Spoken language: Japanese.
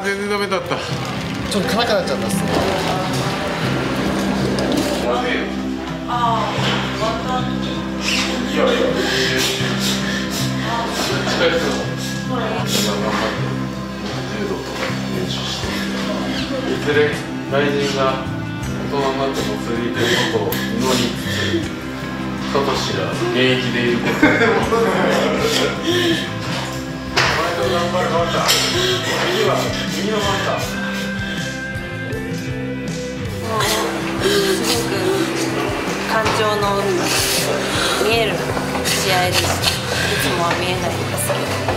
全然ダメだった。ちょっと辛くなっちゃったっすねいやいや近い人も今頑張って柔道とか練習していずれ外人が大人になっても続いてることを祈りつつサトシが現役でいることお前と頑張る頑張った右は右の回ったすごく感情の見える試合ですいつもは見えないんですけど